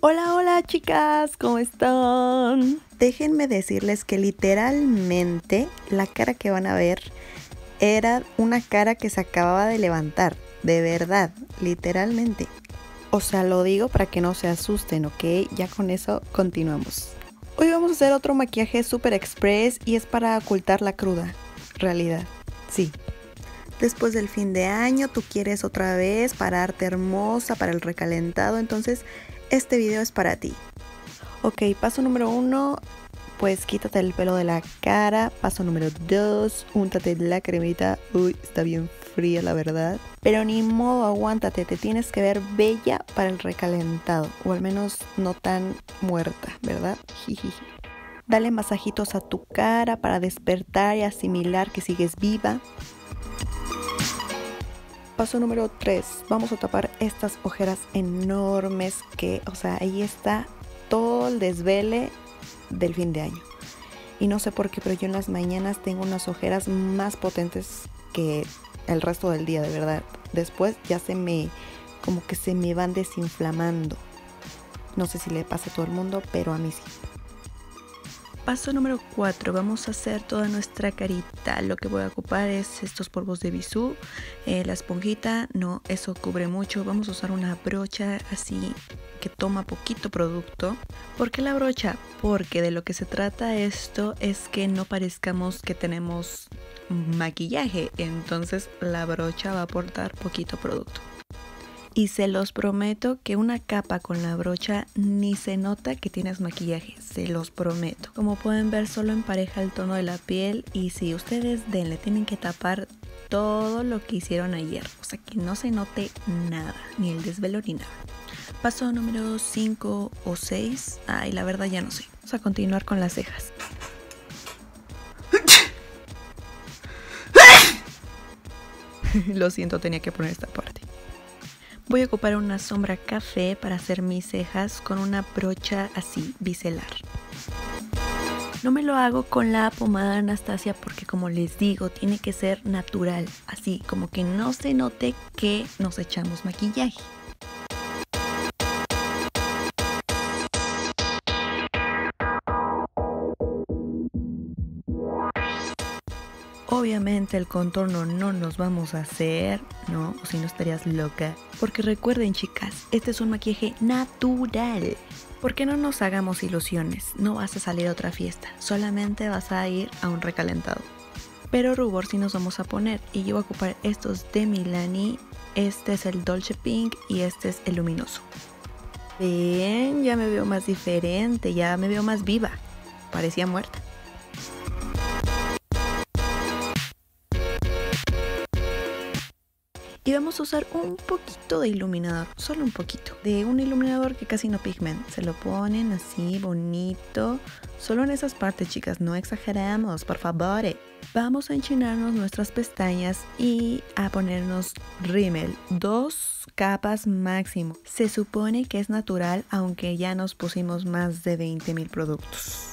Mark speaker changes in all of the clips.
Speaker 1: Hola, hola chicas, ¿cómo están? Déjenme decirles que literalmente la cara que van a ver era una cara que se acababa de levantar, de verdad, literalmente. O sea, lo digo para que no se asusten, ¿ok? Ya con eso continuamos. Hoy vamos a hacer otro maquillaje super express y es para ocultar la cruda realidad. Sí. Después del fin de año tú quieres otra vez pararte hermosa para el recalentado, entonces este video es para ti. Ok, paso número uno, pues quítate el pelo de la cara. Paso número dos, úntate la cremita. Uy, está bien fría la verdad. Pero ni modo, aguántate, te tienes que ver bella para el recalentado. O al menos no tan muerta, ¿verdad? Dale masajitos a tu cara para despertar y asimilar que sigues viva. Paso número 3. Vamos a tapar estas ojeras enormes que, o sea, ahí está todo el desvele del fin de año. Y no sé por qué, pero yo en las mañanas tengo unas ojeras más potentes que el resto del día, de verdad. Después ya se me, como que se me van desinflamando. No sé si le pasa a todo el mundo, pero a mí sí. Paso número 4, vamos a hacer toda nuestra carita. Lo que voy a ocupar es estos polvos de bisú, eh, la esponjita, no, eso cubre mucho. Vamos a usar una brocha así que toma poquito producto. ¿Por qué la brocha? Porque de lo que se trata esto es que no parezcamos que tenemos maquillaje, entonces la brocha va a aportar poquito producto y se los prometo que una capa con la brocha ni se nota que tienes maquillaje, se los prometo. Como pueden ver solo empareja el tono de la piel y si ustedes denle tienen que tapar todo lo que hicieron ayer, o sea que no se note nada, ni el desvelo ni nada. Paso número 5 o 6, ay la verdad ya no sé, vamos a continuar con las cejas. Lo siento, tenía que poner esta parte. Voy a ocupar una sombra café para hacer mis cejas con una brocha así biselar. No me lo hago con la pomada Anastasia porque como les digo, tiene que ser natural, así como que no se note que nos echamos maquillaje. Obviamente el contorno no nos vamos a hacer, ¿no? O si no estarías loca. Porque recuerden chicas, este es un maquillaje natural. ¿Por qué no nos hagamos ilusiones? No vas a salir a otra fiesta, solamente vas a ir a un recalentado. Pero rubor sí nos vamos a poner y yo voy a ocupar estos de Milani. Este es el Dolce Pink y este es el luminoso. Bien, ya me veo más diferente, ya me veo más viva. Parecía muerta. Y vamos a usar un poquito de iluminador, solo un poquito. De un iluminador que casi no pigmenta. Se lo ponen así bonito. Solo en esas partes, chicas, no exageramos, por favor. Vamos a enchinarnos nuestras pestañas y a ponernos rímel. Dos capas máximo. Se supone que es natural, aunque ya nos pusimos más de 20 mil productos.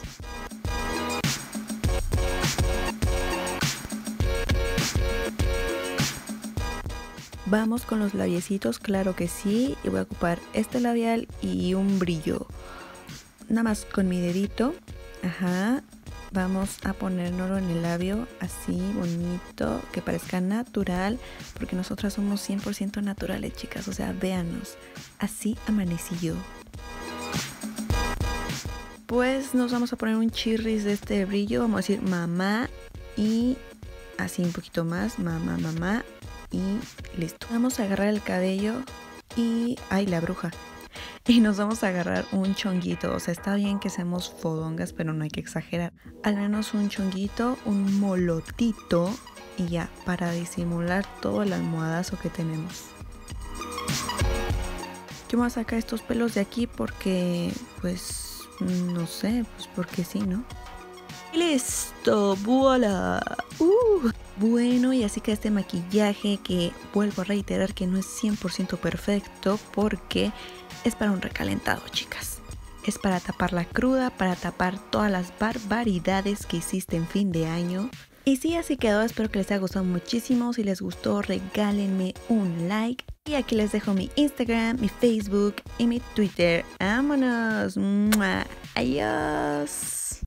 Speaker 1: Vamos con los labiecitos, claro que sí. Y voy a ocupar este labial y un brillo. Nada más con mi dedito. Ajá. Vamos a ponernos en el labio así bonito, que parezca natural, porque nosotras somos 100% naturales, chicas. O sea, véanos. Así amanecí yo. Pues nos vamos a poner un chirris de este brillo. Vamos a decir mamá y así un poquito más. Mamá, mamá y listo. Vamos a agarrar el cabello y... ¡Ay, la bruja! Y nos vamos a agarrar un chonguito. O sea, está bien que seamos fodongas, pero no hay que exagerar. Al menos un chonguito, un molotito y ya, para disimular todo el almohadazo que tenemos. Yo voy a sacar estos pelos de aquí porque, pues, no sé, pues porque sí, ¿no? listo, voilà. Uh. Bueno, y así que este maquillaje que vuelvo a reiterar que no es 100% perfecto porque es para un recalentado, chicas. Es para tapar la cruda, para tapar todas las barbaridades que hiciste en fin de año. Y si así quedó, espero que les haya gustado muchísimo. Si les gustó, regálenme un like. Y aquí les dejo mi Instagram, mi Facebook y mi Twitter. ¡Vámonos! Adiós.